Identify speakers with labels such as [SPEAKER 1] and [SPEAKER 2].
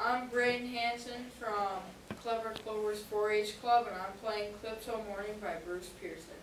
[SPEAKER 1] I'm Braden Hanson from Clever Clovers 4-H Club, and I'm playing Clipso Morning by Bruce Pearson.